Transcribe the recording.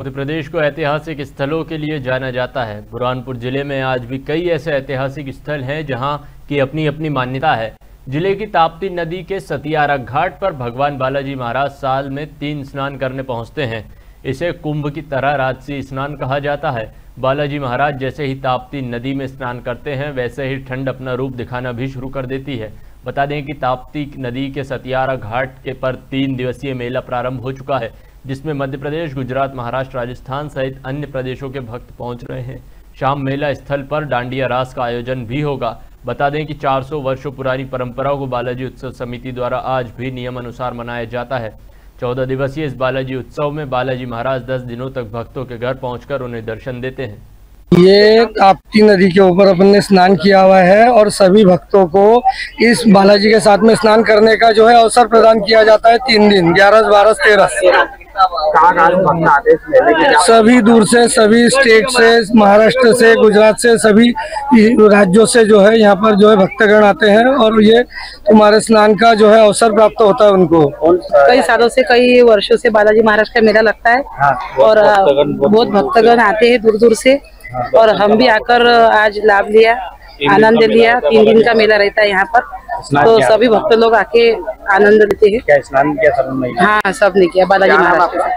मध्य प्रदेश को ऐतिहासिक स्थलों के लिए जाना जाता है। बुरहानपुर ज़िले में आज भी कई ऐसे ऐतिहासिक स्थल हैं जहाँ की अपनी अपनी मान्यता है। ज़िले की ताप्ती नदी के सतियारा घाट पर भगवान बालाजी महाराज साल में तीन स्नान करने पहुँचते हैं। इसे कुंभ की तरह राजसी स्नान कहा जाता है। बालाजी महाराज जैसे ही ताप्ती नदी में स्नान करते हैं, वैसे ही ठंड अपना रूप दिखाना भी शुरू कर देती है। बता दें कि ताप्ती नदी के सतियारा घाट के पर तीन दिवसीय मेला प्रारंभ हो चुका है। जिसमें मध्य प्रदेश, गुजरात, महाराष्ट्र, राजस्थान सहित अन्य प्रदेशों के भक्त पहुँच रहे हैं। शाम मेला स्थल पर डांडिया रास का आयोजन भी होगा। बता दें कि 400 वर्षों पुरानी परंपराओं को बालाजी उत्सव समिति द्वारा आज भी नियम अनुसार मनाया जाता है। चौदह दिवसीय इस बालाजी उत्सव में बालाजी महाराज 10 दिनों तक भक्तों के घर पहुंचकर उन्हें दर्शन देते हैं। ये ताप्ती नदी के ऊपर अपन ने स्नान किया हुआ है और सभी भक्तों को इस बालाजी के साथ में स्नान करने का जो है अवसर प्रदान किया जाता है तीन दिन, ग्यारह, बारह, तेरह। सभी दूर से सभी स्टेट से महाराष्ट्र से गुजरात से सभी राज्यों से जो है यहाँ पर जो है भक्तगण आते हैं और ये तुम्हारे स्नान का जो है अवसर प्राप्त होता है उनको। कई सालों से कई वर्षों से बालाजी महाराज का मेला लगता है हाँ, और बहुत भक्तगण आते हैं दूर दूर से और हम भी आकर आज लाभ लिया आनंद लिया तीन दिन का मेला रहता है यहाँ पर। तो सभी भक्त लोग आके आनंद लेते हैं। क्या स्नान किया सब हाँ सबने किया बालाजी महाराज